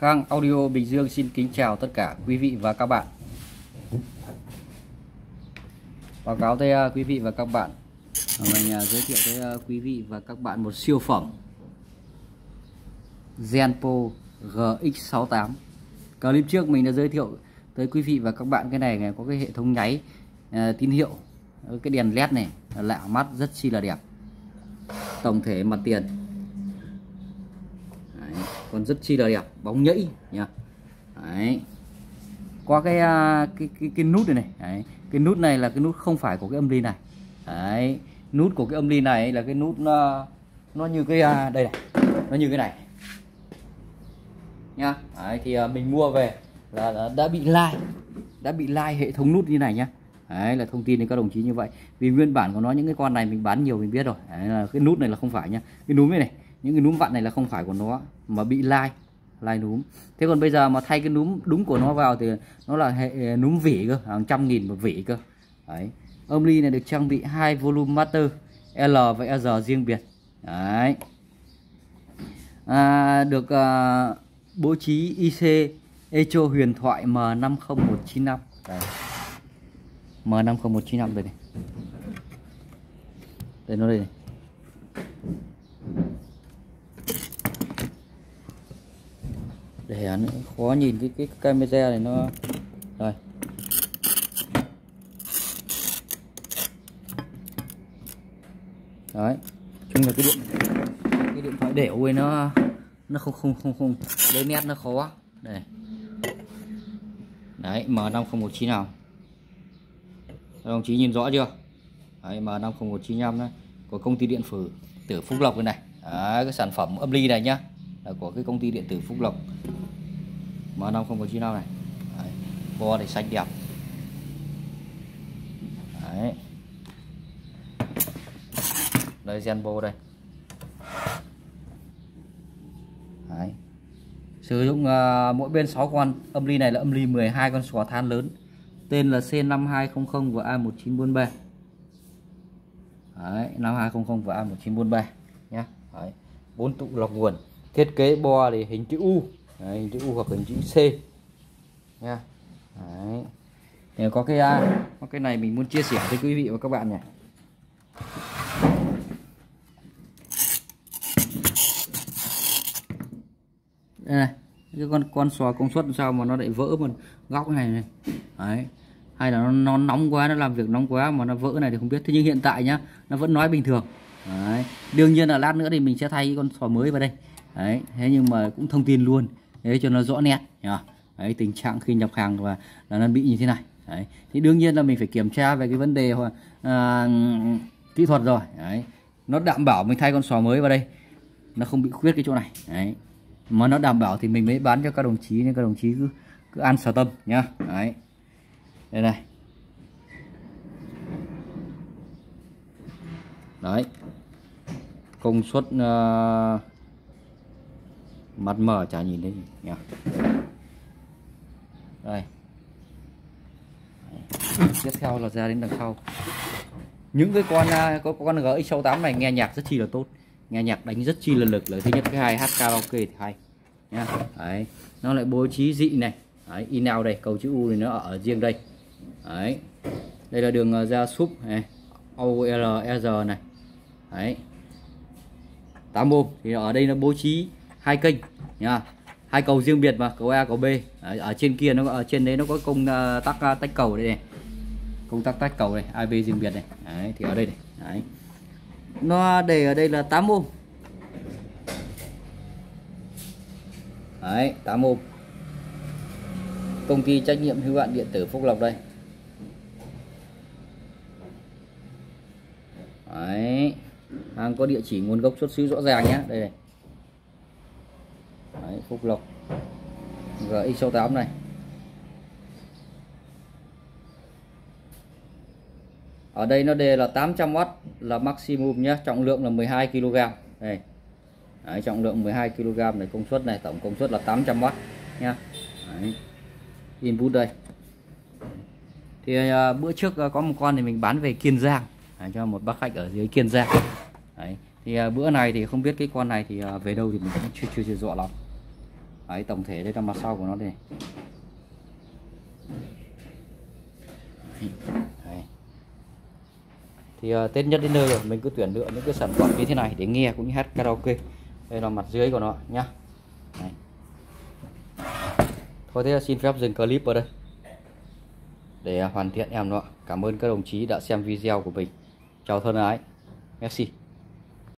Khang Audio Bình Dương xin kính chào tất cả quý vị và các bạn. Báo cáo tới à, quý vị và các bạn, mình à, giới thiệu tới à, quý vị và các bạn một siêu phẩm Zenpo GX68. Clip trước mình đã giới thiệu tới quý vị và các bạn cái này có cái hệ thống nháy tín hiệu, cái đèn led này lạ mắt rất chi là đẹp. Tổng thể mặt tiền còn rất chi là đẹp bóng nhẫy nha đấy. Qua cái à, cái cái, cái nút này này đấy. cái nút này là cái nút không phải của cái âm ly này. Đấy. Nút của cái âm ly này là cái nút nó nó như cái à, đây này nó như cái này. Nha đấy, thì mình mua về là, là đã bị lai đã bị lai hệ thống nút như này nhá. Đấy là thông tin đến các đồng chí như vậy. Vì nguyên bản của nó những cái con này mình bán nhiều mình biết rồi. Đấy là cái nút này là không phải nhá. Cái núm này này những cái núm vặn này là không phải của nó mà bị lai lai núm. Thế còn bây giờ mà thay cái núm đúng của nó vào thì nó là hệ núm vỉ cơ hàng trăm nghìn một vỉ cơ. Đấy. Âm ly này được trang bị hai volume master L và R riêng biệt. Đấy. À, được à, bố trí IC Echo huyền thoại M50195 đấy. M50195 đây này. Đây nó đây này. Để nữa khó nhìn cái cái camera này nó rồi. Đấy. Chung là cái điện cái điện thoại đẻo ấy nó nó không không không không lấy nét nó khó. Đây. Đấy m 50190 nào. Các đồng chí nhìn rõ chưa? Đấy m 50195 đấy của công ty điện phử tử Phúc Lộc này này. Đấy, cái sản phẩm âm ly này nhá của cái công ty điện tử Phúc Lộc M5095 này Đấy. bo thì xanh đẹp Đấy. đây gen Genbo đây Đấy. sử dụng uh, mỗi bên 6 con âm ly này là âm ly 12 con xóa than lớn tên là C5200 và A1943 Đấy, 5200 và A1943 nhá. Đấy. 4 tụ lọc nguồn thiết kế bo thì hình chữ U. Đấy, hình chữ U hoặc hình chữ C. Nha. Đấy. Thì có cái à, có cái này mình muốn chia sẻ với quý vị và các bạn nhỉ. Đây này cái con con sò công suất sao mà nó lại vỡ một góc này này. Đấy. Hay là nó, nó nóng quá nó làm việc nóng quá mà nó vỡ này thì không biết. Thế nhưng hiện tại nhá nó vẫn nói bình thường. Đấy. đương nhiên là lát nữa thì mình sẽ thay con sò mới vào đây đấy thế nhưng mà cũng thông tin luôn để cho nó rõ nét nhá đấy tình trạng khi nhập hàng và là nó bị như thế này. Đấy thì đương nhiên là mình phải kiểm tra về cái vấn đề à, kỹ thuật rồi. Đấy nó đảm bảo mình thay con sò mới vào đây nó không bị khuyết cái chỗ này. Đấy mà nó đảm bảo thì mình mới bán cho các đồng chí nên các đồng chí cứ cứ ăn sở tâm nhá đấy đây này. Đấy công suất uh, mắt mở chả nhìn thấy gì. Đây. Tiếp theo là ra đến đằng sau. Những cái con à, có con GX68 này nghe nhạc rất chi là tốt. Nghe nhạc đánh rất chi là lực. Là thứ nhất cái hai hát karaoke thì hay. Nha. Đấy. Nó lại bố trí dị này. Đấy, in out đây cầu chữ U thì nó ở riêng đây. Đấy. Đây là đường à, ra súp này. OLR này. Đấy. 8 ôm thì ở đây nó bố trí hai kênh nha hai cầu riêng biệt mà cầu A cầu B. Ở trên kia nó ở trên đấy nó có công uh, tắc uh, tách cầu đây này. Công tắc tách cầu này AB riêng biệt này. Đấy, thì ở đây này. Đấy. nó để ở đây là 8 ohm đấy 8 ohm công ty trách nhiệm hữu hạn điện tử Phúc Lộc đây. Đấy. Hàng có địa chỉ nguồn gốc xuất xứ rõ ràng nhé đây này. Đấy, Phúc Lộc GX68 này. Ở đây nó đề là 800W là maximum nhé trọng lượng là 12 kg đây. Đấy, trọng lượng 12 kg này công suất này tổng công suất là 800W nha Đấy. input đây. Thì uh, bữa trước uh, có một con thì mình bán về Kiên Giang. Đấy, cho một bác khách ở dưới Kiên Giang. Đấy. thì uh, bữa này thì không biết cái con này thì uh, về đâu thì mình cũng chưa chưa chưa rõ lắm đấy tổng thể đây là mặt sau của nó đây đấy. thì uh, tết nhất đến nơi rồi mình cứ tuyển lựa những cái sản phẩm như thế này để nghe cũng như hát karaoke. Đây là mặt dưới của nó nhá. Đấy. thôi thế xin phép dừng clip ở đây. Để ờ, hoàn thiện em nó cảm ơn các đồng chí đã xem video của mình. Chào thân ái. Merci.